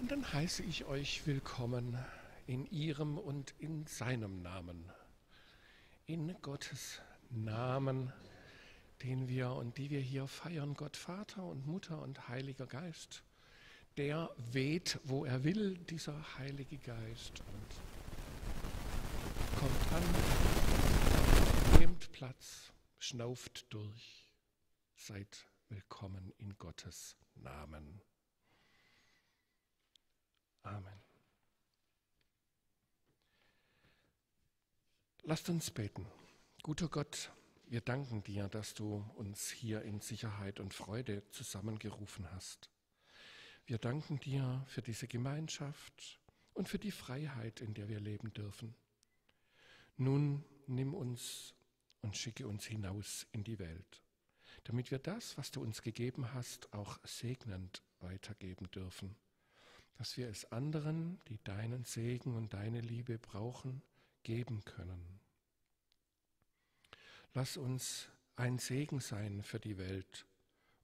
Und dann heiße ich euch willkommen in ihrem und in seinem Namen, in Gottes Namen, den wir und die wir hier feiern, Gott Vater und Mutter und Heiliger Geist. Der weht, wo er will, dieser Heilige Geist und kommt an, nehmt Platz, schnauft durch, seid willkommen in Gottes Namen. Amen. Lasst uns beten. Guter Gott, wir danken dir, dass du uns hier in Sicherheit und Freude zusammengerufen hast. Wir danken dir für diese Gemeinschaft und für die Freiheit, in der wir leben dürfen. Nun nimm uns und schicke uns hinaus in die Welt, damit wir das, was du uns gegeben hast, auch segnend weitergeben dürfen dass wir es anderen, die deinen Segen und deine Liebe brauchen, geben können. Lass uns ein Segen sein für die Welt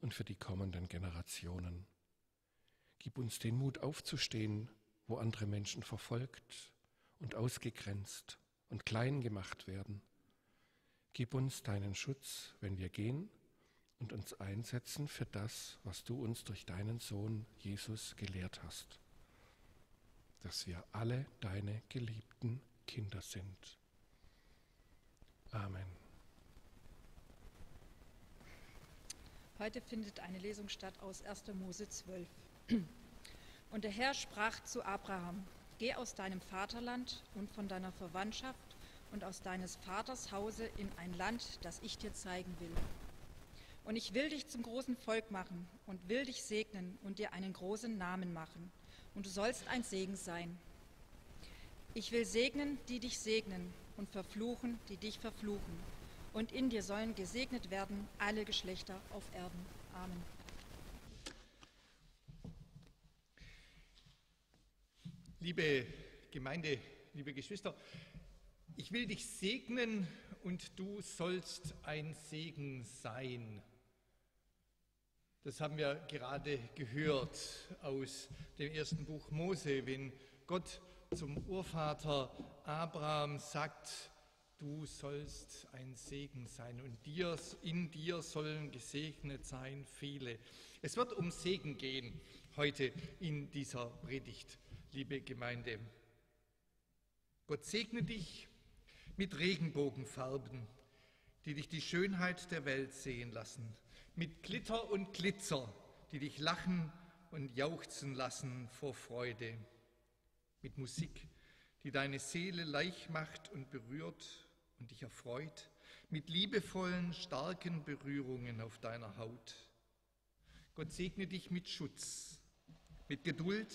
und für die kommenden Generationen. Gib uns den Mut aufzustehen, wo andere Menschen verfolgt und ausgegrenzt und klein gemacht werden. Gib uns deinen Schutz, wenn wir gehen und uns einsetzen für das, was du uns durch deinen Sohn Jesus gelehrt hast dass wir alle deine geliebten Kinder sind. Amen. Heute findet eine Lesung statt aus 1. Mose 12. Und der Herr sprach zu Abraham, Geh aus deinem Vaterland und von deiner Verwandtschaft und aus deines Vaters Hause in ein Land, das ich dir zeigen will. Und ich will dich zum großen Volk machen und will dich segnen und dir einen großen Namen machen und du sollst ein Segen sein. Ich will segnen, die dich segnen, und verfluchen, die dich verfluchen. Und in dir sollen gesegnet werden alle Geschlechter auf Erden. Amen. Liebe Gemeinde, liebe Geschwister, ich will dich segnen und du sollst ein Segen sein. Das haben wir gerade gehört aus dem ersten Buch Mose, wenn Gott zum Urvater Abraham sagt, du sollst ein Segen sein und dir, in dir sollen gesegnet sein viele. Es wird um Segen gehen heute in dieser Predigt, liebe Gemeinde. Gott segne dich mit Regenbogenfarben, die dich die Schönheit der Welt sehen lassen mit Glitter und Glitzer, die dich lachen und jauchzen lassen vor Freude, mit Musik, die deine Seele leicht macht und berührt und dich erfreut, mit liebevollen, starken Berührungen auf deiner Haut. Gott segne dich mit Schutz, mit Geduld,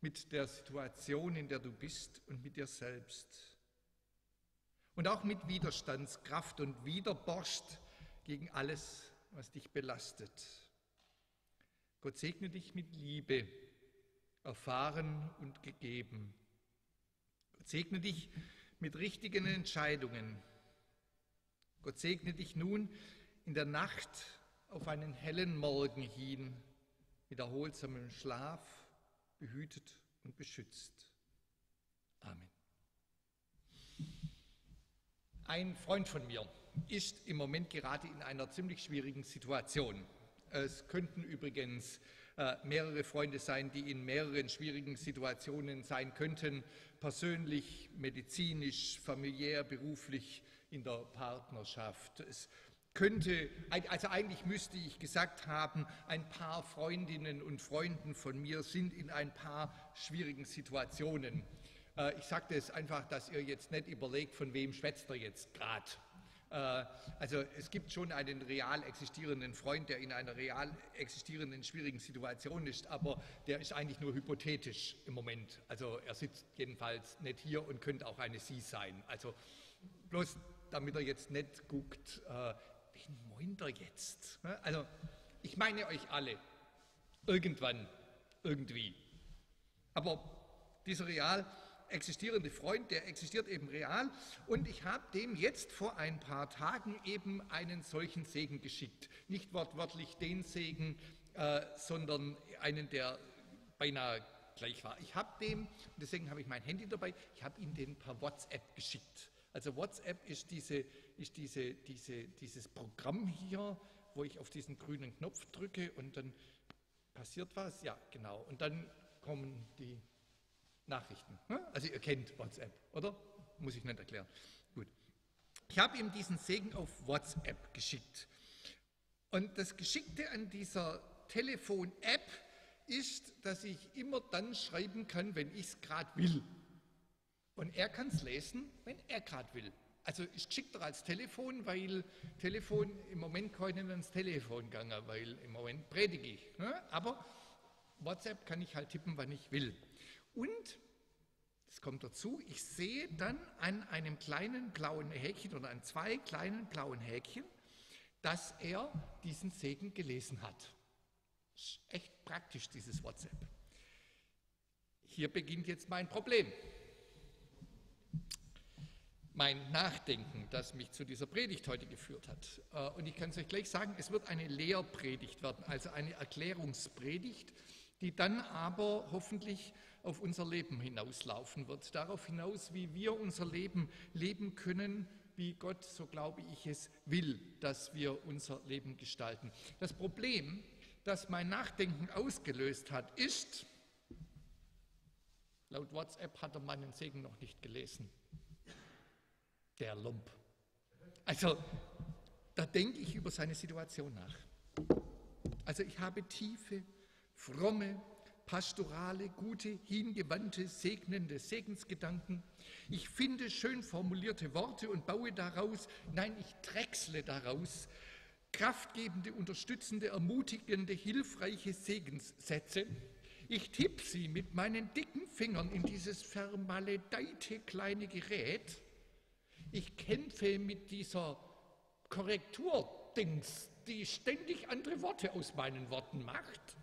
mit der Situation, in der du bist und mit dir selbst. Und auch mit Widerstandskraft und Widerborst gegen alles, was dich belastet. Gott segne dich mit Liebe, erfahren und gegeben. Gott segne dich mit richtigen Entscheidungen. Gott segne dich nun in der Nacht auf einen hellen Morgen hin mit erholsamem Schlaf, behütet und beschützt. Amen. Ein Freund von mir, ist im Moment gerade in einer ziemlich schwierigen Situation. Es könnten übrigens äh, mehrere Freunde sein, die in mehreren schwierigen Situationen sein könnten, persönlich, medizinisch, familiär, beruflich, in der Partnerschaft. Es könnte, also eigentlich müsste ich gesagt haben, ein paar Freundinnen und Freunden von mir sind in ein paar schwierigen Situationen. Äh, ich sage das einfach, dass ihr jetzt nicht überlegt, von wem schwätzt er jetzt gerade. Äh, also es gibt schon einen real existierenden Freund, der in einer real existierenden schwierigen Situation ist, aber der ist eigentlich nur hypothetisch im Moment. Also er sitzt jedenfalls nicht hier und könnte auch eine Sie sein. Also bloß damit er jetzt nicht guckt, äh, wen meint er jetzt? Ne? Also ich meine euch alle, irgendwann, irgendwie. Aber dieser real existierende Freund, der existiert eben real. Und ich habe dem jetzt vor ein paar Tagen eben einen solchen Segen geschickt. Nicht wortwörtlich den Segen, äh, sondern einen, der beinahe gleich war. Ich habe dem, deswegen habe ich mein Handy dabei, ich habe ihm den per WhatsApp geschickt. Also WhatsApp ist, diese, ist diese, diese, dieses Programm hier, wo ich auf diesen grünen Knopf drücke und dann passiert was. Ja, genau. Und dann kommen die Nachrichten. Also ihr kennt WhatsApp, oder? Muss ich nicht erklären. Gut. Ich habe ihm diesen Segen auf WhatsApp geschickt. Und das Geschickte an dieser Telefon-App ist, dass ich immer dann schreiben kann, wenn ich es gerade will. Und er kann es lesen, wenn er gerade will. Also ist geschickter als Telefon, weil Telefon im Moment kann ich nicht ans Telefon gehen, weil im Moment predige ich. Ne? Aber WhatsApp kann ich halt tippen, wann ich will. Und, das kommt dazu, ich sehe dann an einem kleinen blauen Häkchen oder an zwei kleinen blauen Häkchen, dass er diesen Segen gelesen hat. Ist echt praktisch, dieses WhatsApp. Hier beginnt jetzt mein Problem. Mein Nachdenken, das mich zu dieser Predigt heute geführt hat. Äh, und ich kann es euch gleich sagen, es wird eine Lehrpredigt werden, also eine Erklärungspredigt, die dann aber hoffentlich auf unser Leben hinauslaufen wird. Darauf hinaus, wie wir unser Leben leben können, wie Gott, so glaube ich es, will, dass wir unser Leben gestalten. Das Problem, das mein Nachdenken ausgelöst hat, ist, laut WhatsApp hat er meinen Segen noch nicht gelesen. Der Lump. Also, da denke ich über seine Situation nach. Also ich habe tiefe, fromme, pastorale, gute, hingewandte, segnende Segensgedanken. Ich finde schön formulierte Worte und baue daraus, nein, ich drechsle daraus kraftgebende, unterstützende, ermutigende, hilfreiche Segenssätze. Ich tippe sie mit meinen dicken Fingern in dieses vermaledeite kleine Gerät. Ich kämpfe mit dieser Korrekturdings, die ständig andere Worte aus meinen Worten macht.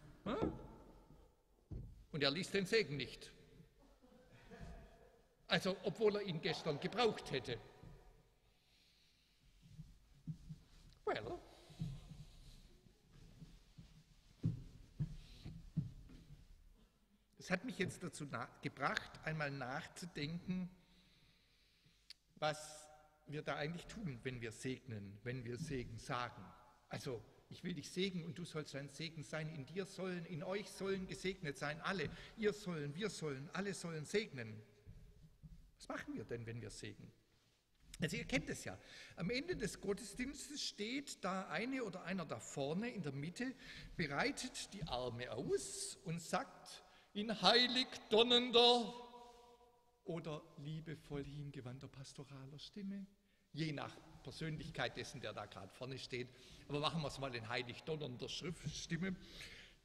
Und er ließ den Segen nicht. Also, obwohl er ihn gestern gebraucht hätte. Well, es hat mich jetzt dazu gebracht, einmal nachzudenken, was wir da eigentlich tun, wenn wir segnen, wenn wir Segen sagen. Also ich will dich segnen und du sollst ein Segen sein. In dir sollen, in euch sollen gesegnet sein alle. Ihr sollen, wir sollen, alle sollen segnen. Was machen wir denn, wenn wir segnen? Also ihr kennt es ja. Am Ende des Gottesdienstes steht da eine oder einer da vorne in der Mitte, bereitet die Arme aus und sagt in heilig donnender oder liebevoll hingewandter pastoraler Stimme, je nach Persönlichkeit dessen, der da gerade vorne steht. Aber machen wir es mal in heilig donnernder Schriftstimme.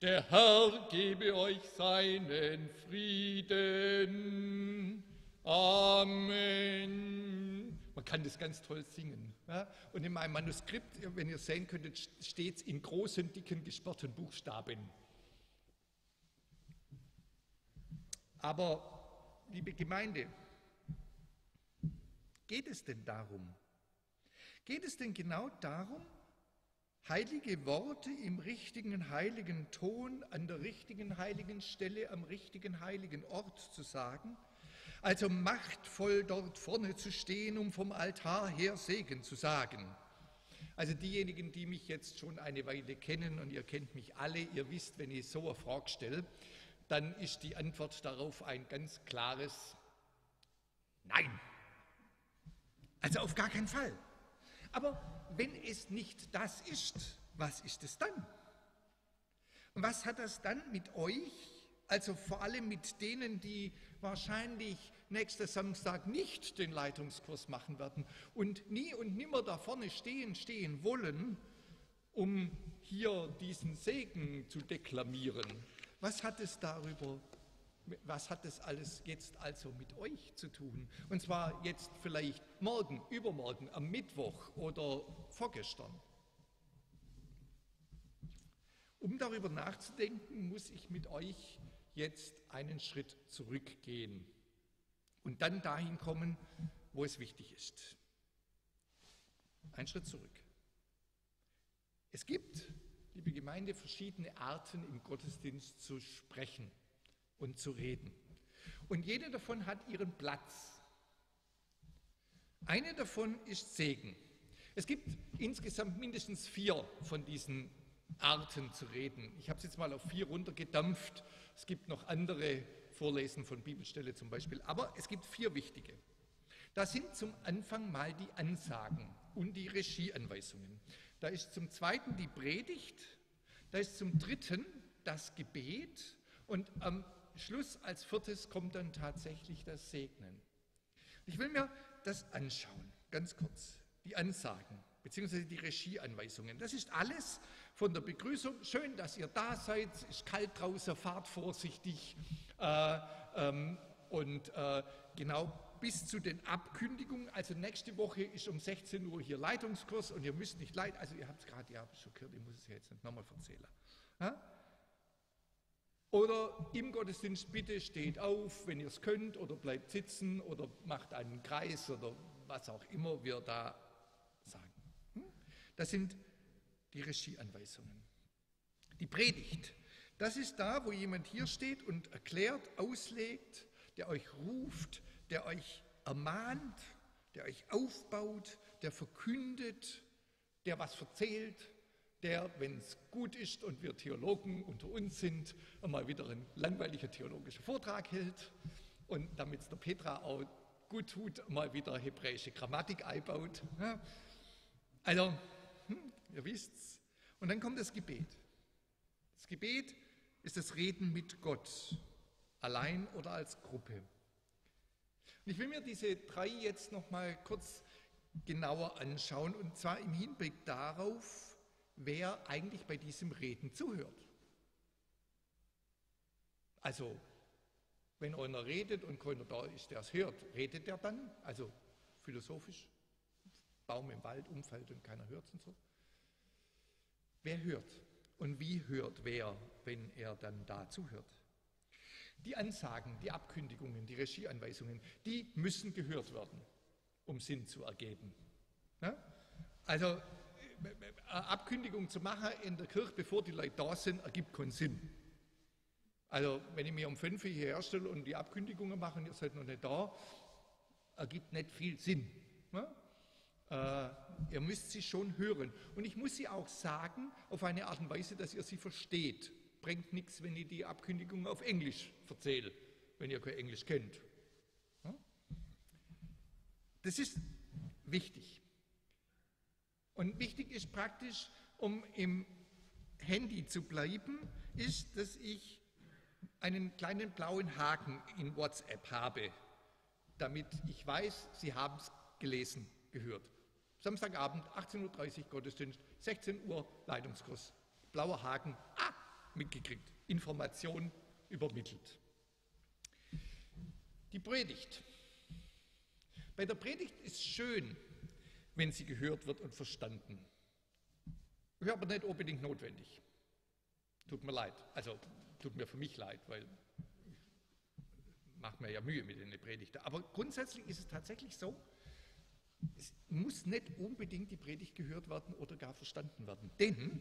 Der Herr gebe euch seinen Frieden. Amen. Man kann das ganz toll singen. Ja? Und in meinem Manuskript, wenn ihr sehen könntet, steht es in großen, dicken, gesperrten Buchstaben. Aber, liebe Gemeinde, geht es denn darum? Geht es denn genau darum, heilige Worte im richtigen heiligen Ton, an der richtigen heiligen Stelle, am richtigen heiligen Ort zu sagen? Also machtvoll dort vorne zu stehen, um vom Altar her Segen zu sagen. Also diejenigen, die mich jetzt schon eine Weile kennen und ihr kennt mich alle, ihr wisst, wenn ich so eine Frage stelle, dann ist die Antwort darauf ein ganz klares Nein. Also auf gar keinen Fall. Aber wenn es nicht das ist, was ist es dann? Was hat das dann mit euch, also vor allem mit denen, die wahrscheinlich nächsten Samstag nicht den Leitungskurs machen werden und nie und nimmer da vorne stehen, stehen wollen, um hier diesen Segen zu deklamieren? Was hat es darüber was hat das alles jetzt also mit euch zu tun? Und zwar jetzt vielleicht morgen, übermorgen, am Mittwoch oder vorgestern. Um darüber nachzudenken, muss ich mit euch jetzt einen Schritt zurückgehen und dann dahin kommen, wo es wichtig ist. Ein Schritt zurück. Es gibt, liebe Gemeinde, verschiedene Arten im Gottesdienst zu sprechen. Und zu reden. Und jede davon hat ihren Platz. Eine davon ist Segen. Es gibt insgesamt mindestens vier von diesen Arten zu reden. Ich habe es jetzt mal auf vier runtergedampft. Es gibt noch andere Vorlesen von Bibelstelle zum Beispiel, aber es gibt vier wichtige. Da sind zum Anfang mal die Ansagen und die Regieanweisungen. Da ist zum zweiten die Predigt, da ist zum dritten das Gebet und am Schluss als viertes kommt dann tatsächlich das Segnen. Ich will mir das anschauen, ganz kurz. Die Ansagen bzw. die Regieanweisungen. Das ist alles von der Begrüßung. Schön, dass ihr da seid. Es ist kalt draußen, fahrt vorsichtig. Äh, ähm, und äh, genau bis zu den Abkündigungen. Also nächste Woche ist um 16 Uhr hier Leitungskurs und ihr müsst nicht leiten. Also ihr habt es gerade, ja, schon gehört, ich muss es jetzt nicht nochmal erzählen. Ja? Oder im Gottesdienst bitte steht auf, wenn ihr es könnt, oder bleibt sitzen oder macht einen Kreis oder was auch immer wir da sagen. Hm? Das sind die Regieanweisungen. Die Predigt, das ist da, wo jemand hier steht und erklärt, auslegt, der euch ruft, der euch ermahnt, der euch aufbaut, der verkündet, der was erzählt, der, wenn es gut ist und wir Theologen unter uns sind, mal wieder einen langweiligen theologischen Vortrag hält und damit es der Petra auch gut tut, mal wieder hebräische Grammatik einbaut. Also, hm, ihr wisst's. Und dann kommt das Gebet. Das Gebet ist das Reden mit Gott, allein oder als Gruppe. Und ich will mir diese drei jetzt noch mal kurz genauer anschauen und zwar im Hinblick darauf, wer eigentlich bei diesem Reden zuhört. Also, wenn einer redet und keiner da ist, der es hört, redet der dann? Also philosophisch? Baum im Wald umfällt und keiner hört und so? Wer hört? Und wie hört wer, wenn er dann da zuhört? Die Ansagen, die Abkündigungen, die Regieanweisungen, die müssen gehört werden, um Sinn zu ergeben. Ja? Also äh, Abkündigung zu machen in der Kirche, bevor die Leute da sind, ergibt keinen Sinn. Also wenn ich mir um fünf hierher stelle und die Abkündigungen mache und ihr seid noch nicht da, ergibt nicht viel Sinn. Ja? Äh, ihr müsst sie schon hören. Und ich muss sie auch sagen, auf eine Art und Weise, dass ihr sie versteht bringt nichts, wenn ich die Abkündigung auf Englisch erzähle, wenn ihr kein Englisch kennt. Das ist wichtig. Und wichtig ist praktisch, um im Handy zu bleiben, ist, dass ich einen kleinen blauen Haken in WhatsApp habe, damit ich weiß, Sie haben es gelesen, gehört. Samstagabend, 18.30 Uhr Gottesdienst, 16 Uhr Leitungskurs. Blauer Haken, ah, mitgekriegt, Information übermittelt. Die Predigt. Bei der Predigt ist schön, wenn sie gehört wird und verstanden. Ist aber nicht unbedingt notwendig. Tut mir leid. Also tut mir für mich leid, weil ich mache mir ja Mühe mit den Predigten. Aber grundsätzlich ist es tatsächlich so, es muss nicht unbedingt die Predigt gehört werden oder gar verstanden werden. Denn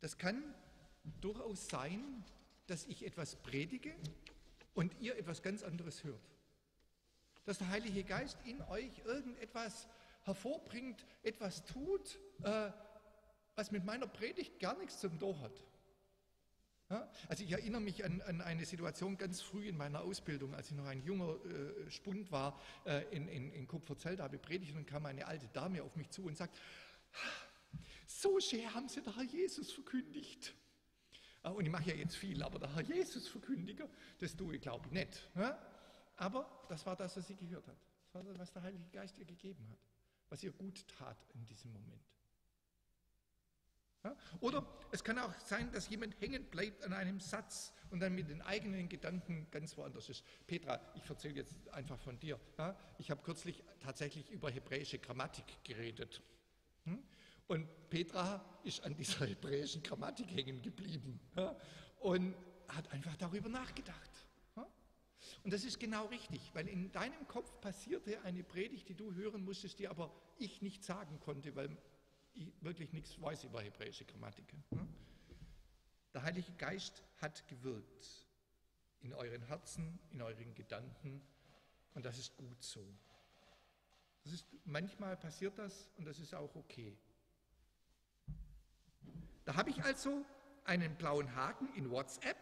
das kann durchaus sein, dass ich etwas predige und ihr etwas ganz anderes hört. Dass der Heilige Geist in euch irgendetwas hervorbringt, etwas tut, äh, was mit meiner Predigt gar nichts zum tun hat. Ja? Also ich erinnere mich an, an, eine Situation ganz früh in meiner Ausbildung, als ich noch ein junger äh, Spund war äh, in, in, in Kupferzell, da habe ich predigt und kam eine alte Dame auf mich zu und sagt, so schön haben sie der Herr Jesus verkündigt. Und ich mache ja jetzt viel, aber der Herr Jesus verkündiger, das tue ich glaube ich nicht. Aber das war das, was sie gehört hat. Das war das, was der Heilige Geist ihr gegeben hat, was ihr gut tat in diesem Moment. Oder es kann auch sein, dass jemand hängen bleibt an einem Satz und dann mit den eigenen Gedanken ganz woanders ist. Petra, ich erzähle jetzt einfach von dir. Ich habe kürzlich tatsächlich über hebräische Grammatik geredet. Hm? Und Petra ist an dieser hebräischen Grammatik hängen geblieben ja, und hat einfach darüber nachgedacht. Und das ist genau richtig, weil in deinem Kopf passierte eine Predigt, die du hören musstest, die aber ich nicht sagen konnte, weil ich wirklich nichts weiß über hebräische Grammatik. Der Heilige Geist hat gewirkt. in euren Herzen, in euren Gedanken und das ist gut so. Das ist, manchmal passiert das und das ist auch okay. Da habe ich also einen blauen Haken in WhatsApp.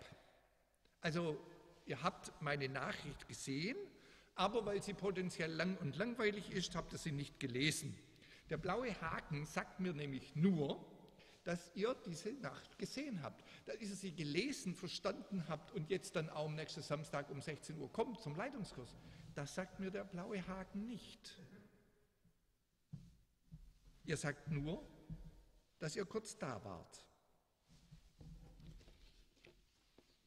Also ihr habt meine Nachricht gesehen, aber weil sie potenziell lang und langweilig ist, habt ihr sie nicht gelesen. Der blaue Haken sagt mir nämlich nur, dass ihr diese Nacht gesehen habt, dass ihr sie gelesen, verstanden habt und jetzt dann auch am nächsten Samstag um 16 Uhr kommt zum Leitungskurs. Das sagt mir der blaue Haken nicht. Ihr sagt nur, dass ihr kurz da wart.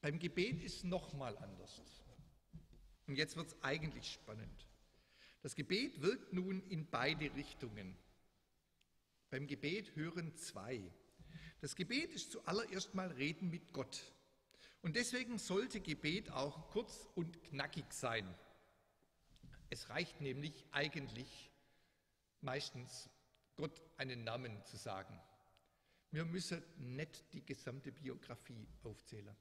Beim Gebet ist nochmal anders. Und jetzt wird es eigentlich spannend. Das Gebet wirkt nun in beide Richtungen. Beim Gebet hören zwei. Das Gebet ist zuallererst mal Reden mit Gott. Und deswegen sollte Gebet auch kurz und knackig sein. Es reicht nämlich eigentlich meistens, Gott einen Namen zu sagen. Wir müssen nicht die gesamte Biografie aufzählen.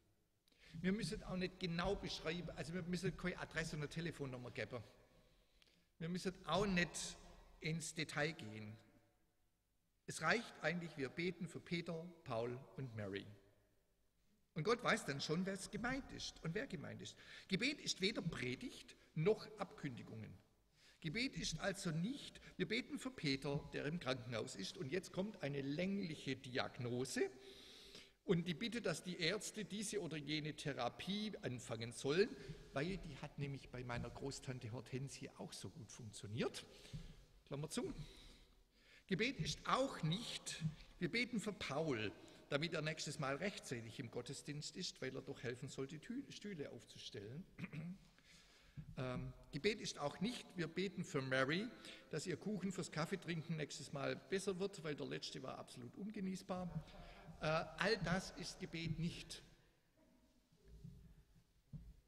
Wir müssen auch nicht genau beschreiben, also wir müssen keine Adresse und eine Telefonnummer geben. Wir müssen auch nicht ins Detail gehen. Es reicht eigentlich, wir beten für Peter, Paul und Mary. Und Gott weiß dann schon, wer es gemeint ist und wer gemeint ist. Gebet ist weder Predigt noch Abkündigungen. Gebet ist also nicht, wir beten für Peter, der im Krankenhaus ist, und jetzt kommt eine längliche Diagnose und die Bitte, dass die Ärzte diese oder jene Therapie anfangen sollen, weil die hat nämlich bei meiner Großtante Hortensie auch so gut funktioniert. Klammer zu. Gebet ist auch nicht, wir beten für Paul, damit er nächstes Mal rechtzeitig im Gottesdienst ist, weil er doch helfen soll, die Stühle aufzustellen. Ähm, Gebet ist auch nicht, wir beten für Mary, dass ihr Kuchen fürs Kaffeetrinken nächstes Mal besser wird, weil der letzte war absolut ungenießbar. Äh, all das ist Gebet nicht.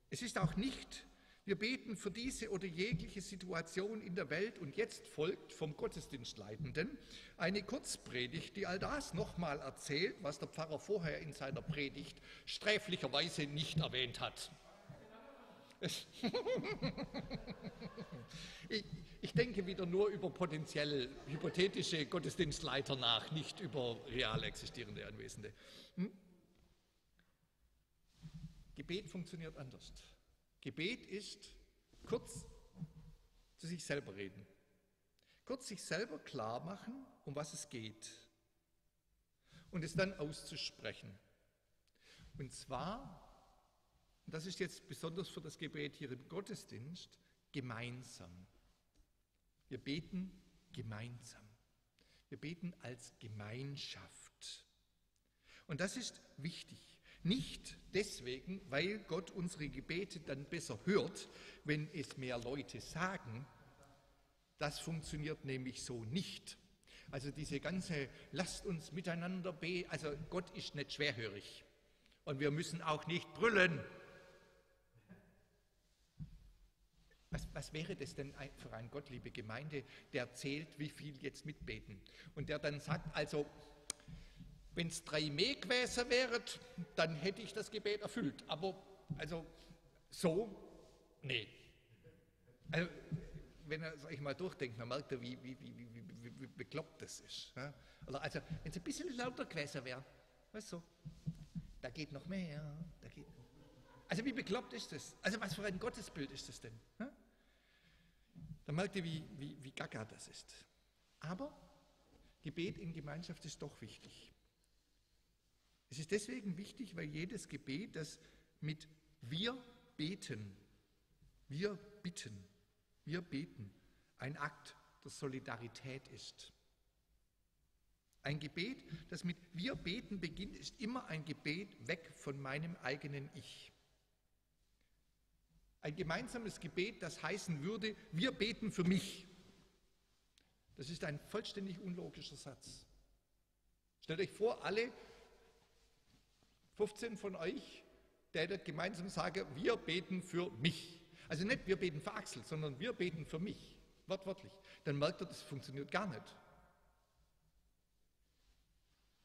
Es ist auch nicht, wir beten für diese oder jegliche Situation in der Welt und jetzt folgt vom Gottesdienstleitenden eine Kurzpredigt, die all das nochmal erzählt, was der Pfarrer vorher in seiner Predigt sträflicherweise nicht erwähnt hat. Ich, ich, denke wieder nur über potenziell hypothetische Gottesdienstleiter nach, nicht über real existierende Anwesende. Hm? Gebet funktioniert anders. Gebet ist kurz zu sich selber reden. Kurz sich selber klar machen, um was es geht. Und es dann auszusprechen. Und zwar und das ist jetzt besonders für das Gebet hier im Gottesdienst, gemeinsam. Wir beten gemeinsam. Wir beten als Gemeinschaft. Und das ist wichtig. Nicht deswegen, weil Gott unsere Gebete dann besser hört, wenn es mehr Leute sagen. Das funktioniert nämlich so nicht. Also diese ganze, lasst uns miteinander beten, also Gott ist nicht schwerhörig. Und wir müssen auch nicht brüllen. Was, was, wäre das denn für ein Gott, liebe Gemeinde, der zählt, wie viel jetzt mitbeten? Und der dann sagt, also, wenn es drei mehr gewesen wären, dann hätte ich das Gebet erfüllt. Aber, also, so, nee. Also, wenn er sich mal durchdenkt, dann merkt er, wie, wie, wie, wie, bekloppt das ist. Ja? Also, wenn es ein bisschen lauter gewesen wäre, weißt du, da geht noch mehr, da geht also wie bekloppt ist das? Also was für ein Gottesbild ist das denn? Ja? Da merkt ihr, wie, wie, wie gaga das ist. Aber Gebet in Gemeinschaft ist doch wichtig. Es ist deswegen wichtig, weil jedes Gebet, das mit wir beten, wir bitten, wir beten, ein Akt der Solidarität ist. Ein Gebet, das mit wir beten beginnt, ist immer ein Gebet weg von meinem eigenen Ich. Ein gemeinsames Gebet, das heißen würde, wir beten für mich. Das ist ein vollständig unlogischer Satz. Stellt euch vor, alle 15 von euch, der gemeinsam sagen, wir beten für mich. Also nicht wir beten für Axel, sondern wir beten für mich. Wortwörtlich. Dann merkt ihr, das funktioniert gar nicht.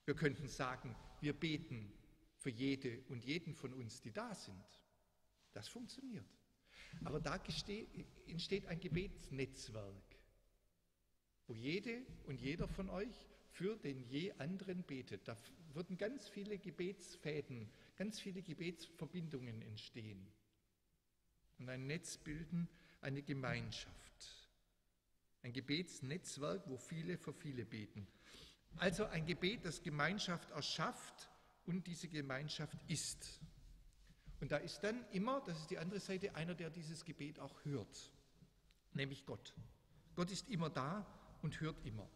Wir könnten sagen, wir beten für jede und jeden von uns, die da sind. Das funktioniert. Aber da entsteht ein Gebetsnetzwerk, wo jede und jeder von euch für den je anderen betet. Da würden ganz viele Gebetsfäden, ganz viele Gebetsverbindungen entstehen und ein Netz bilden, eine Gemeinschaft. Ein Gebetsnetzwerk, wo viele für viele beten. Also ein Gebet, das Gemeinschaft erschafft und diese Gemeinschaft ist. Und da ist dann immer, das ist die andere Seite, einer, der dieses Gebet auch hört, nämlich Gott. Gott ist immer da und hört immer.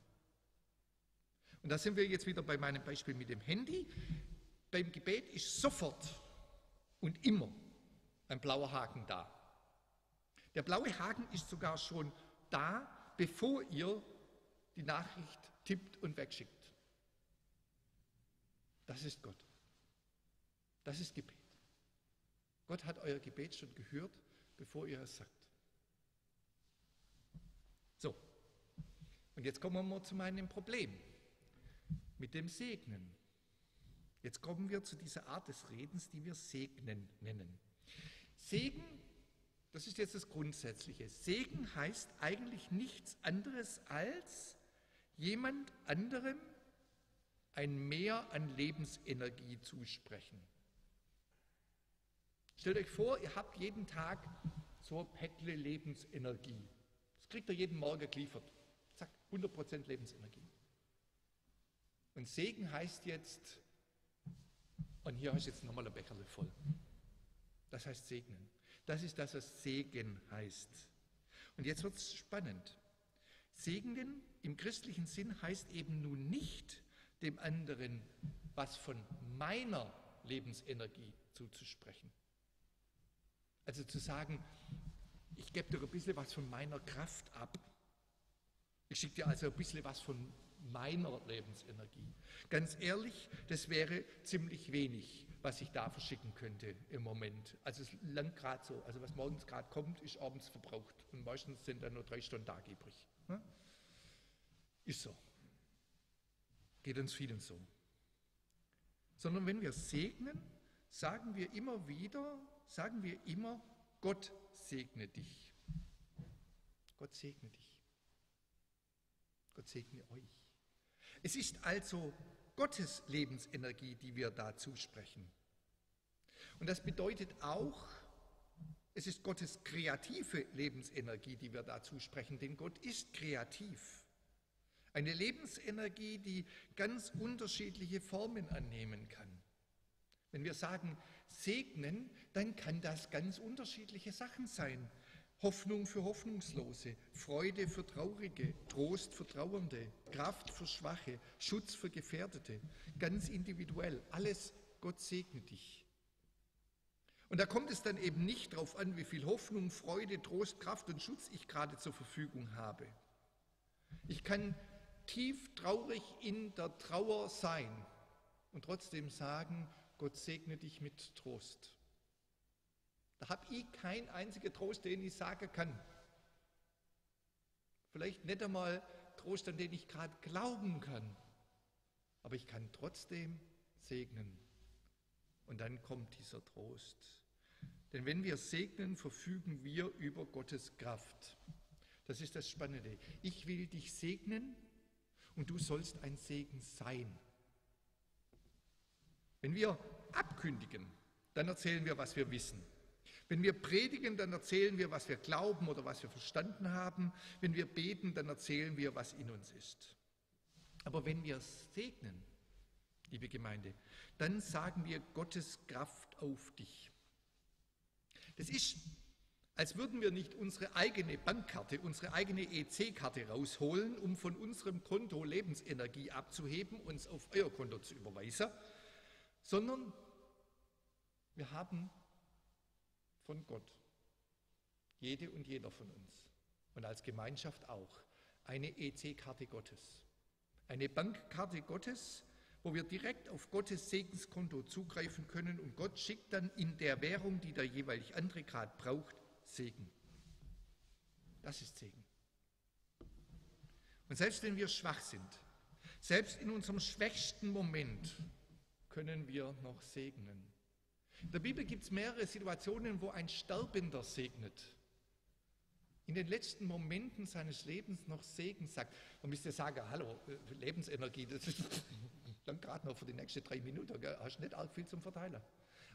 Und da sind wir jetzt wieder bei meinem Beispiel mit dem Handy. Beim Gebet ist sofort und immer ein blauer Haken da. Der blaue Haken ist sogar schon da, bevor ihr die Nachricht tippt und wegschickt. Das ist Gott. Das ist Gebet. Gott hat euer Gebet schon gehört, bevor ihr es sagt. So, und jetzt kommen wir mal zu meinem Problem mit dem Segnen. Jetzt kommen wir zu dieser Art des Redens, die wir Segnen nennen. Segen, das ist jetzt das Grundsätzliche. Segen heißt eigentlich nichts anderes als jemand anderem ein Mehr an Lebensenergie zusprechen. Stellt euch vor, ihr habt jeden Tag so ein Päckle Lebensenergie. Das kriegt ihr jeden Morgen geliefert. Zack, 100% Lebensenergie. Und Segen heißt jetzt, und hier hast du jetzt nochmal ein Becherle voll. Das heißt segnen. Das ist das, was Segen heißt. Und jetzt wird es spannend. Segnen im christlichen Sinn heißt eben nun nicht, dem anderen was von meiner Lebensenergie zuzusprechen. Also zu sagen, ich gebe dir ein bisschen was von meiner Kraft ab. Ich schicke dir also ein bisschen was von meiner Lebensenergie. Ganz ehrlich, das wäre ziemlich wenig, was ich da verschicken könnte im Moment. Also es langt gerade so. Also was morgens gerade kommt, ist abends verbraucht. Und meistens sind dann nur drei Stunden Tag übrig. Ne? Ist so. Geht uns vielen so. Sondern wenn wir segnen, sagen wir immer wieder, sagen wir immer, Gott segne dich. Gott segne dich. Gott segne euch. Es ist also Gottes Lebensenergie, die wir da zusprechen. Und das bedeutet auch, es ist Gottes kreative Lebensenergie, die wir da zusprechen, denn Gott ist kreativ. Eine Lebensenergie, die ganz unterschiedliche Formen annehmen kann. Wenn wir sagen segnen, dann kann das ganz unterschiedliche Sachen sein. Hoffnung für Hoffnungslose, Freude für Traurige, Trost für Trauernde, Kraft für Schwache, Schutz für Gefährdete, ganz individuell. Alles Gott segne dich. Und da kommt es dann eben nicht darauf an, wie viel Hoffnung, Freude, Trost, Kraft und Schutz ich gerade zur Verfügung habe. Ich kann tief traurig in der Trauer sein und trotzdem sagen, Gott segne dich mit Trost. Da habe ich keinen einzigen Trost, den ich sagen kann. Vielleicht nicht einmal Trost, an den ich gerade glauben kann. Aber ich kann trotzdem segnen. Und dann kommt dieser Trost. Denn wenn wir segnen, verfügen wir über Gottes Kraft. Das ist das Spannende. Ich will dich segnen und du sollst ein Segen sein. Wenn wir abkündigen, dann erzählen wir, was wir wissen. Wenn wir predigen, dann erzählen wir, was wir glauben oder was wir verstanden haben. Wenn wir beten, dann erzählen wir, was in uns ist. Aber wenn wir segnen, liebe Gemeinde, dann sagen wir Gottes Kraft auf dich. Das ist als würden wir nicht unsere eigene Bankkarte, unsere eigene EC-Karte rausholen, um von unserem Konto Lebensenergie abzuheben, und es auf euer Konto zu überweisen, sondern wir haben von Gott, jede und jeder von uns und als Gemeinschaft auch, eine EC-Karte Gottes. Eine Bankkarte Gottes, wo wir direkt auf Gottes Segenskonto zugreifen können und Gott schickt dann in der Währung, die der jeweilig andere gerade braucht, Segen. Das ist Segen. Und selbst wenn wir schwach sind, selbst in unserem schwächsten Moment können wir noch segnen. In der Bibel gibt es mehrere Situationen, wo ein Sterbender segnet. In den letzten Momenten seines Lebens noch Segen sagt. Man müsste sagen, hallo, Lebensenergie, das ist dann gerade noch für die nächsten drei Minuten, gell? hast nicht arg viel zum Verteilen.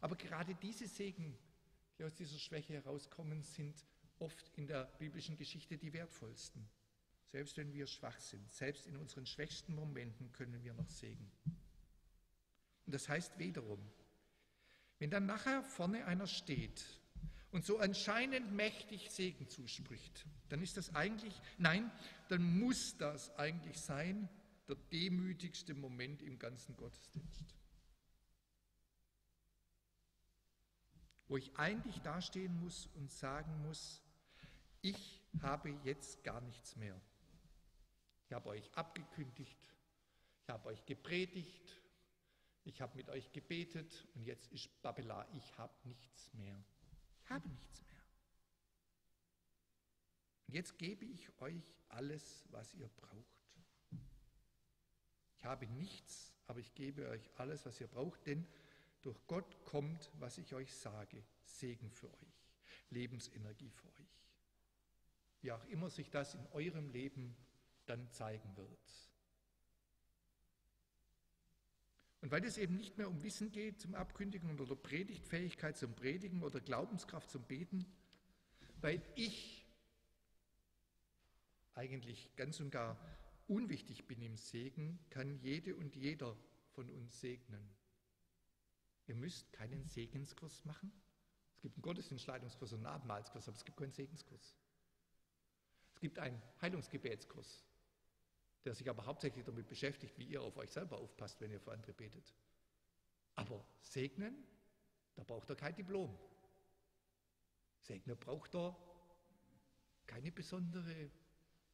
Aber gerade diese Segen, die aus dieser Schwäche herauskommen, sind oft in der biblischen Geschichte die wertvollsten. Selbst wenn wir schwach sind, selbst in unseren schwächsten Momenten können wir noch Segen. Und das heißt wiederum, wenn dann nachher vorne einer steht und so anscheinend mächtig Segen zuspricht, dann ist das eigentlich, nein, dann muss das eigentlich sein, der demütigste Moment im ganzen Gottesdienst. Wo ich eigentlich dastehen muss und sagen muss, ich habe jetzt gar nichts mehr. Ich habe euch abgekündigt, ich habe euch gepredigt, ich habe mit euch gebetet und jetzt ist Babela, ich habe nichts mehr. Ich habe nichts mehr. Und jetzt gebe ich euch alles, was ihr braucht. Ich habe nichts, aber ich gebe euch alles, was ihr braucht, denn durch Gott kommt, was ich euch sage, Segen für euch, Lebensenergie für euch. Wie auch immer sich das in eurem Leben dann zeigen wird. Und weil es eben nicht mehr um Wissen geht zum Abkündigen oder Predigtfähigkeit zum Predigen oder Glaubenskraft zum Beten, weil ich eigentlich ganz und gar unwichtig bin im Segen, kann jede und jeder von uns segnen. Ihr müsst keinen Segenskurs machen. Es gibt einen Gottesdienstleitungskurs und einen Abendmahlskurs, aber es gibt keinen Segenskurs. Es gibt einen Heilungsgebetskurs der sich aber hauptsächlich damit beschäftigt, wie ihr auf euch selber aufpasst, wenn ihr für andere betet. Aber segnen, da braucht er kein Diplom. Segnen braucht er keine besondere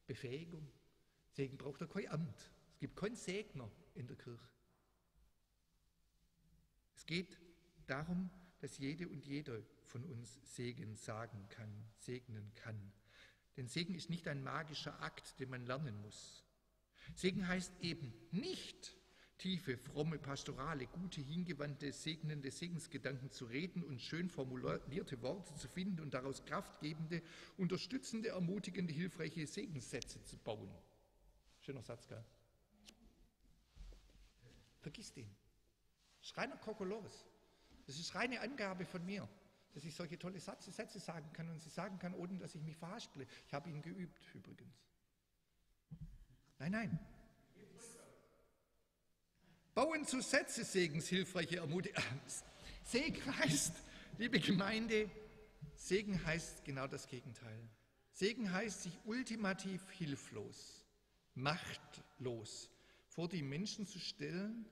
Befähigung. Segen braucht er kein Amt. Es gibt keinen Segner in der Kirche. Es geht darum, dass jede und jeder von uns Segen sagen kann, segnen kann. Denn Segen ist nicht ein magischer Akt, den man lernen muss. Segen heißt eben nicht tiefe, fromme, pastorale, gute, hingewandte, segnende Segensgedanken zu reden und schön formulierte Worte zu finden und daraus kraftgebende, unterstützende, ermutigende, hilfreiche Segenssätze zu bauen. Schöner Satz, gell? Vergiss den. Das ist reiner Kokolores. Das ist reine Angabe von mir, dass ich solche tolle Sätze sagen kann und sie sagen kann, ohne dass ich mich verhasple. Ich habe ihn geübt übrigens. Nein, nein. Bauen zu Sätze Segens, hilfreiche Ermutigung. Segen heißt, liebe Gemeinde, Segen heißt genau das Gegenteil. Segen heißt sich ultimativ hilflos, machtlos vor die Menschen zu stellen,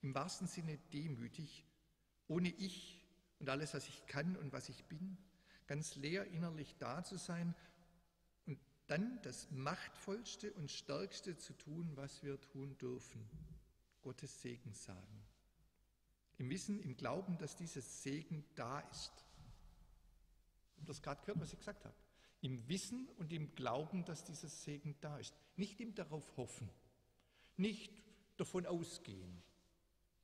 im wahrsten Sinne demütig, ohne ich und alles, was ich kann und was ich bin, ganz leer innerlich da zu sein dann das Machtvollste und Stärkste zu tun, was wir tun dürfen, Gottes Segen sagen. Im Wissen, im Glauben, dass dieses Segen da ist. Habe das gerade gehört, was ich gesagt habe. Im Wissen und im Glauben, dass dieses Segen da ist. Nicht im darauf hoffen, nicht davon ausgehen,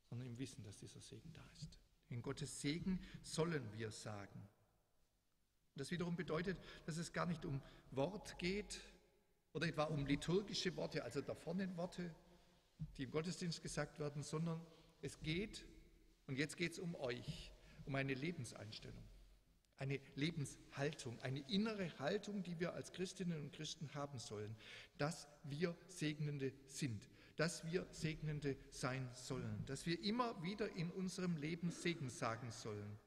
sondern im Wissen, dass dieser Segen da ist. In Gottes Segen sollen wir sagen. Das wiederum bedeutet, dass es gar nicht um Wort geht oder etwa um liturgische Worte, also da vorne Worte, die im Gottesdienst gesagt werden, sondern es geht, und jetzt geht es um euch, um eine Lebenseinstellung, eine Lebenshaltung, eine innere Haltung, die wir als Christinnen und Christen haben sollen, dass wir Segnende sind, dass wir Segnende sein sollen, dass wir immer wieder in unserem Leben Segen sagen sollen.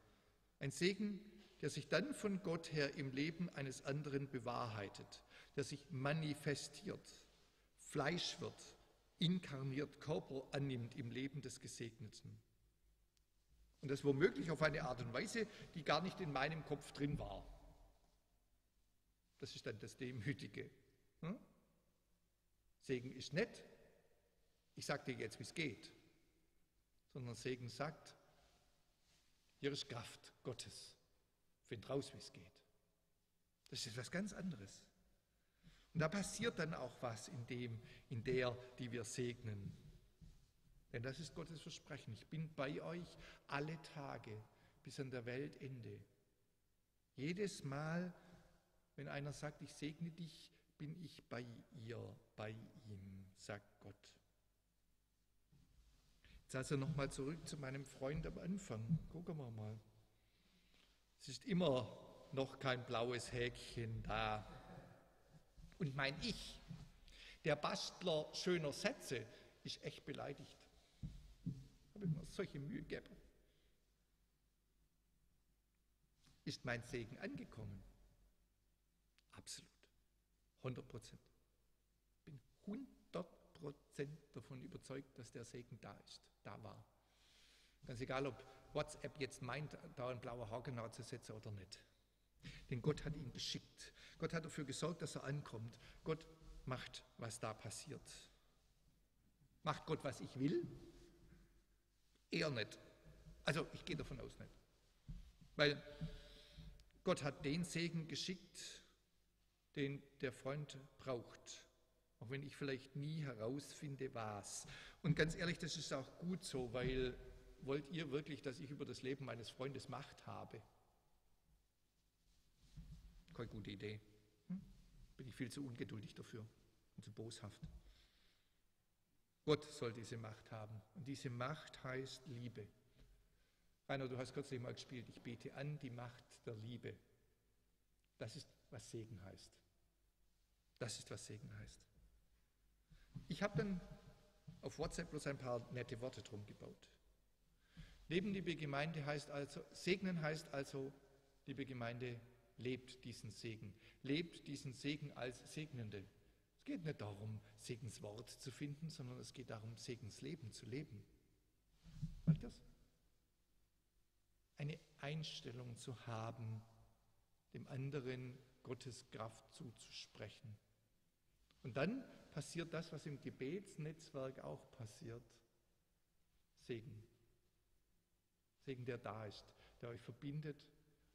Ein Segen, der sich dann von Gott her im Leben eines anderen bewahrheitet, der sich manifestiert, Fleisch wird, inkarniert, Körper annimmt im Leben des Gesegneten. Und das womöglich auf eine Art und Weise, die gar nicht in meinem Kopf drin war. Das ist dann das Demütige. Hm? Segen ist nett, ich sage dir jetzt, wie es geht, sondern Segen sagt, hier ist Kraft Gottes. Find raus, wie es geht. Das ist etwas ganz anderes. Und da passiert dann auch was in dem, in der, die wir segnen. Denn das ist Gottes Versprechen. Ich bin bei euch alle Tage bis an der Weltende. Jedes Mal, wenn einer sagt, ich segne dich, bin ich bei ihr, bei ihm, sagt Gott. Jetzt also nochmal zurück zu meinem Freund am Anfang. Gucken wir mal. Es ist immer noch kein blaues Häkchen da. Und mein Ich, der Bastler schöner Sätze, ist echt beleidigt. Habe ich mir solche Mühe gegeben. Ist mein Segen angekommen? Absolut. 100 Prozent. Bin 100 Prozent davon überzeugt, dass der Segen da ist, da war. Ganz egal, ob WhatsApp jetzt meint, da ein blauer Haken zu setzen oder nicht. Denn Gott hat ihn geschickt. Gott hat dafür gesorgt, dass er ankommt. Gott macht, was da passiert. Macht Gott, was ich will? Eher nicht. Also ich gehe davon aus nicht. Weil Gott hat den Segen geschickt, den der Freund braucht. Auch wenn ich vielleicht nie herausfinde, was. Und ganz ehrlich, das ist auch gut so, weil wollt ihr wirklich, dass ich über das Leben meines Freundes Macht habe? Keine gute Idee. Hm? Bin ich viel zu ungeduldig dafür und zu boshaft. Gott soll diese Macht haben. Und diese Macht heißt Liebe. Rainer, du hast kürzlich mal gespielt, ich bete an die Macht der Liebe. Das ist, was Segen heißt. Das ist, was Segen heißt. Ich habe dann auf WhatsApp bloß ein paar nette Worte drum gebaut. Leben, liebe Gemeinde, heißt also, segnen heißt also, liebe Gemeinde, lebt diesen Segen. Lebt diesen Segen als Segnende. Es geht nicht darum, Segenswort zu finden, sondern es geht darum, Segensleben zu leben. Wollt das? Eine Einstellung zu haben, dem anderen Gottes Kraft zuzusprechen. Und dann passiert das, was im Gebetsnetzwerk auch passiert. Segen. Segen, der da ist, der euch verbindet,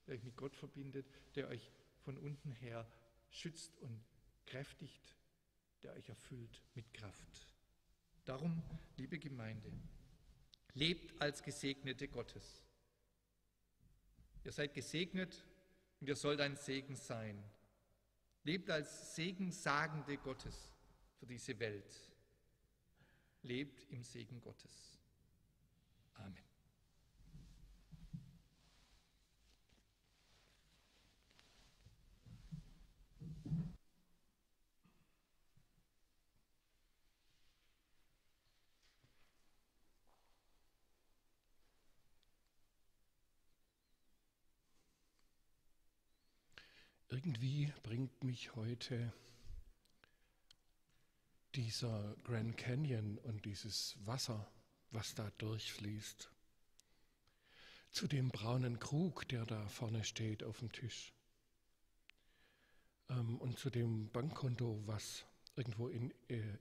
der euch mit Gott verbindet, der euch von unten her schützt und kräftigt, der euch erfüllt mit Kraft. Darum, liebe Gemeinde, lebt als Gesegnete Gottes. Ihr seid gesegnet und ihr sollt ein Segen sein. Lebt als Segensagende Gottes für diese Welt. Lebt im Segen Gottes. Amen. Irgendwie bringt mich heute dieser Grand Canyon und dieses Wasser, was da durchfließt, zu dem braunen Krug, der da vorne steht auf dem Tisch, ähm, und zu dem Bankkonto, was irgendwo in, äh,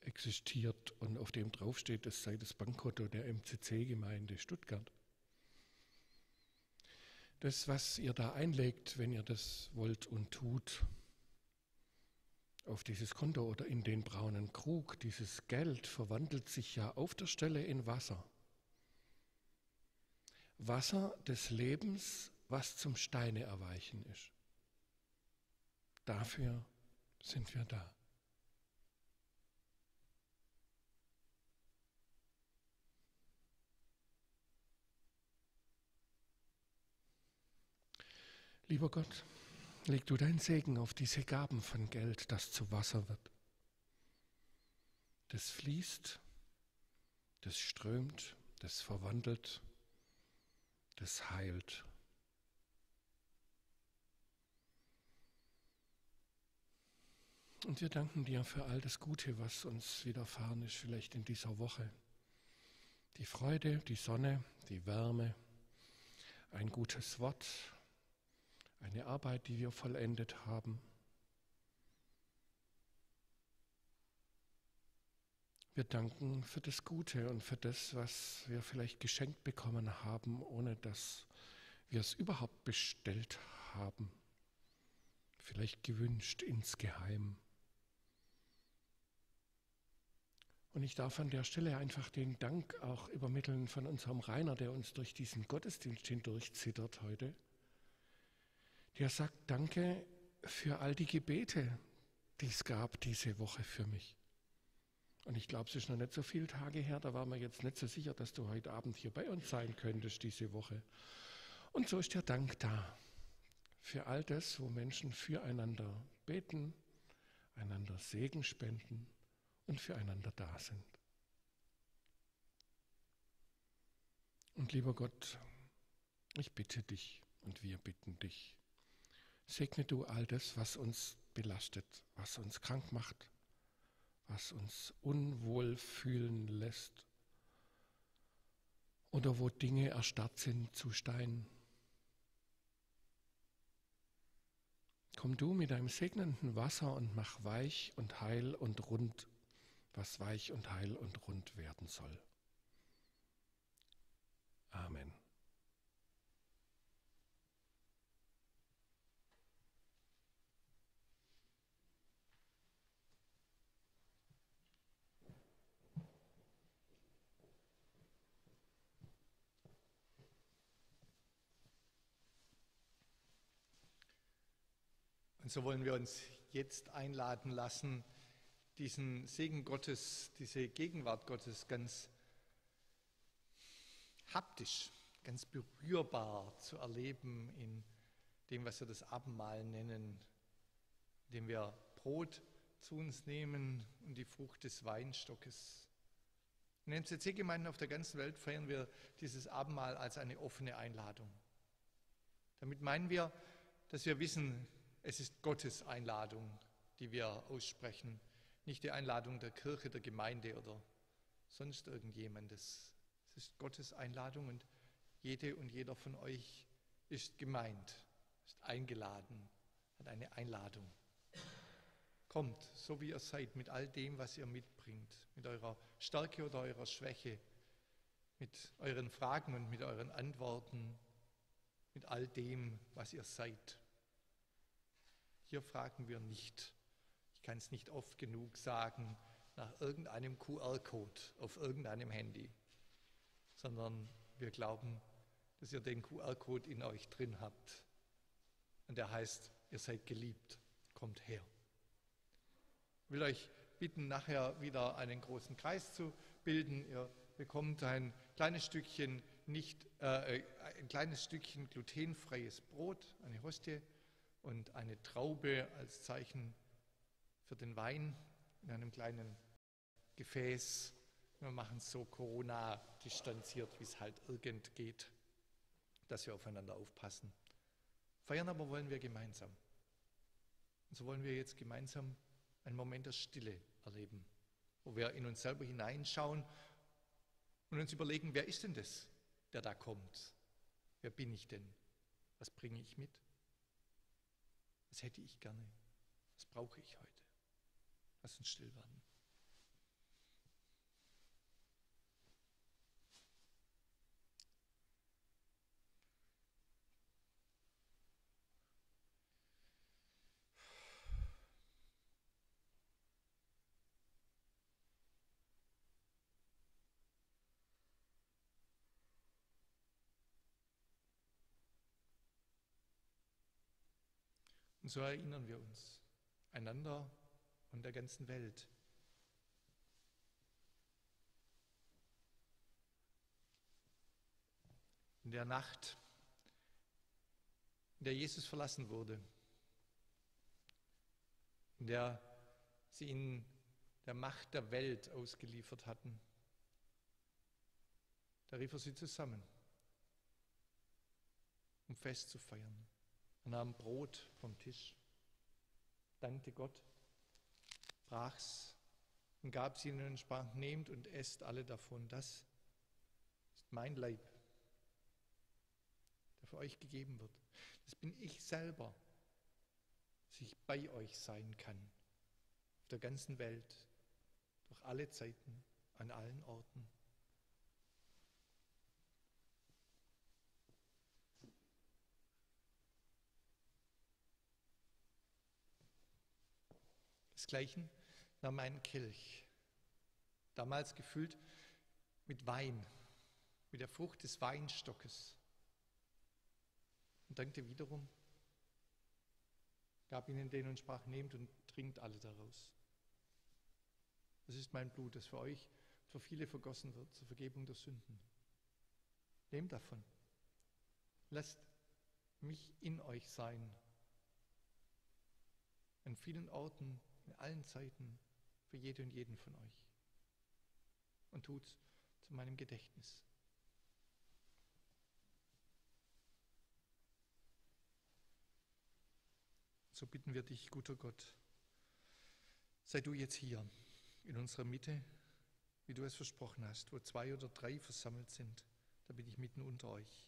existiert und auf dem draufsteht, es sei das Bankkonto der MCC-Gemeinde Stuttgart. Das, was ihr da einlegt, wenn ihr das wollt und tut, auf dieses Konto oder in den braunen Krug, dieses Geld verwandelt sich ja auf der Stelle in Wasser. Wasser des Lebens, was zum Steine erweichen ist. Dafür sind wir da. Lieber Gott, leg du deinen Segen auf diese Gaben von Geld, das zu Wasser wird. Das fließt, das strömt, das verwandelt, das heilt. Und wir danken dir für all das Gute, was uns widerfahren ist, vielleicht in dieser Woche. Die Freude, die Sonne, die Wärme, ein gutes Wort, eine Arbeit, die wir vollendet haben. Wir danken für das Gute und für das, was wir vielleicht geschenkt bekommen haben, ohne dass wir es überhaupt bestellt haben, vielleicht gewünscht insgeheim. Und ich darf an der Stelle einfach den Dank auch übermitteln von unserem Rainer, der uns durch diesen Gottesdienst hindurchzittert heute. Der sagt, danke für all die Gebete, die es gab diese Woche für mich. Und ich glaube, es ist noch nicht so viele Tage her, da waren wir jetzt nicht so sicher, dass du heute Abend hier bei uns sein könntest diese Woche. Und so ist der Dank da für all das, wo Menschen füreinander beten, einander Segen spenden und füreinander da sind. Und lieber Gott, ich bitte dich und wir bitten dich, segne du all das, was uns belastet, was uns krank macht, was uns unwohl fühlen lässt oder wo Dinge erstarrt sind zu Stein. Komm du mit deinem segnenden Wasser und mach weich und heil und rund, was weich und heil und rund werden soll. Amen. Und so wollen wir uns jetzt einladen lassen, diesen Segen Gottes, diese Gegenwart Gottes ganz haptisch, ganz berührbar zu erleben in dem, was wir das Abendmahl nennen, indem wir Brot zu uns nehmen und die Frucht des Weinstockes. In den MCC-Gemeinden auf der ganzen Welt feiern wir dieses Abendmahl als eine offene Einladung. Damit meinen wir, dass wir wissen, es ist Gottes Einladung, die wir aussprechen, nicht die Einladung der Kirche, der Gemeinde oder sonst irgendjemandes. Es ist Gottes Einladung und jede und jeder von euch ist gemeint, ist eingeladen, hat eine Einladung. Kommt, so wie ihr seid, mit all dem, was ihr mitbringt, mit eurer Stärke oder eurer Schwäche, mit euren Fragen und mit euren Antworten, mit all dem, was ihr seid. Hier fragen wir nicht, ich kann es nicht oft genug sagen, nach irgendeinem QR-Code auf irgendeinem Handy, sondern wir glauben, dass ihr den QR-Code in euch drin habt. Und der heißt, ihr seid geliebt, kommt her. Ich will euch bitten, nachher wieder einen großen Kreis zu bilden. Ihr bekommt ein kleines Stückchen nicht, äh, ein kleines Stückchen glutenfreies Brot, eine Hostie und eine Traube als Zeichen für den Wein in einem kleinen Gefäß. Wir machen es so Corona distanziert, wie es halt irgend geht, dass wir aufeinander aufpassen. Feiern aber wollen wir gemeinsam. Und so wollen wir jetzt gemeinsam einen Moment der Stille erleben, wo wir in uns selber hineinschauen und uns überlegen, wer ist denn das, der da kommt? Wer bin ich denn? Was bringe ich mit? Was hätte ich gerne? Was brauche ich heute? Lass uns still werden. Und so erinnern wir uns einander und der ganzen Welt. In der Nacht, in der Jesus verlassen wurde, in der sie in der Macht der Welt ausgeliefert hatten, da rief er sie zusammen, um Fest zu feiern. Er nahm Brot vom Tisch, dankte Gott, brach's und gab sie ihnen und sprach, nehmt und esst alle davon. Das ist mein Leib, der für euch gegeben wird. Das bin ich selber, dass ich bei euch sein kann, auf der ganzen Welt, durch alle Zeiten, an allen Orten. Desgleichen nahm einen Kelch, damals gefüllt mit Wein, mit der Frucht des Weinstockes. Und dankte wiederum, gab ihnen den und sprach, nehmt und trinkt alle daraus. Das ist mein Blut, das für euch, für viele vergossen wird, zur Vergebung der Sünden. Nehmt davon. Lasst mich in euch sein. An vielen Orten, in allen Zeiten, für jede und jeden von euch. Und tut's zu meinem Gedächtnis. So bitten wir dich, guter Gott, sei du jetzt hier in unserer Mitte, wie du es versprochen hast, wo zwei oder drei versammelt sind, da bin ich mitten unter euch.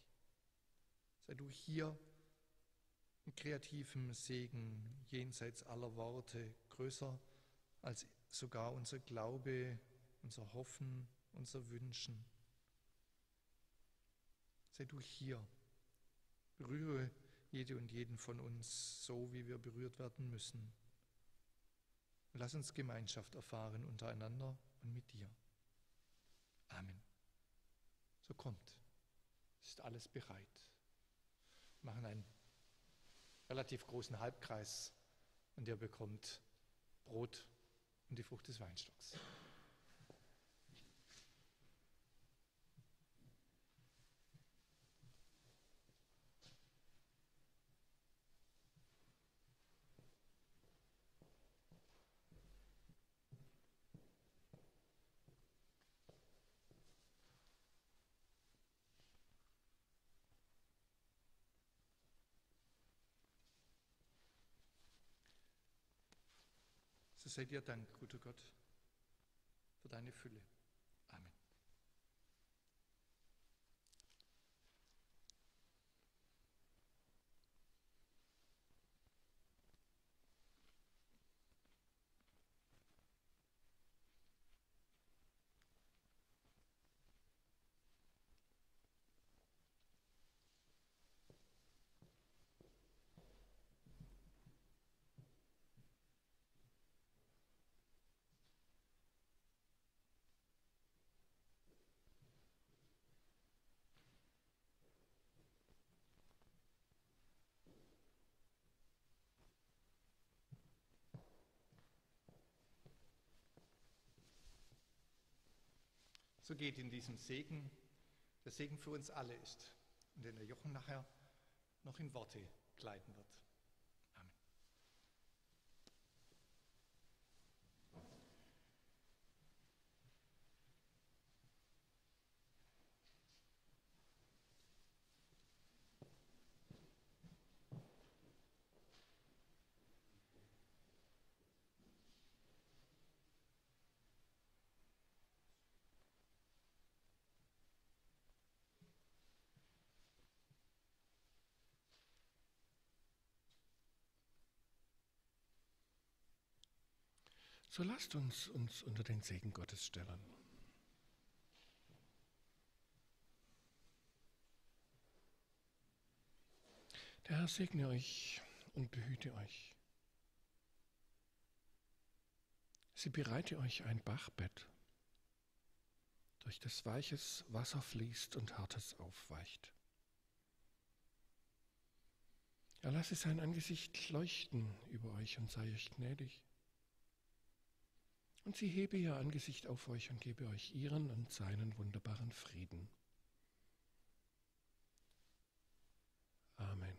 Sei du hier in kreativem Segen jenseits aller Worte, größer als sogar unser Glaube, unser Hoffen, unser Wünschen. Sei du hier, berühre jede und jeden von uns so, wie wir berührt werden müssen. Lass uns Gemeinschaft erfahren untereinander und mit dir. Amen. So kommt. Es ist alles bereit. Wir machen einen relativ großen Halbkreis und ihr bekommt Brot und die Frucht des Weinstocks. So sei dir Dank, guter Gott, für deine Fülle. So geht in diesem Segen, der Segen für uns alle ist und den der Jochen nachher noch in Worte kleiden wird. So lasst uns uns unter den Segen Gottes stellen. Der Herr segne euch und behüte euch. Sie bereite euch ein Bachbett, durch das weiches Wasser fließt und hartes aufweicht. Er lasse sein Angesicht leuchten über euch und sei euch gnädig und sie hebe ihr Angesicht auf euch und gebe euch ihren und seinen wunderbaren Frieden. Amen.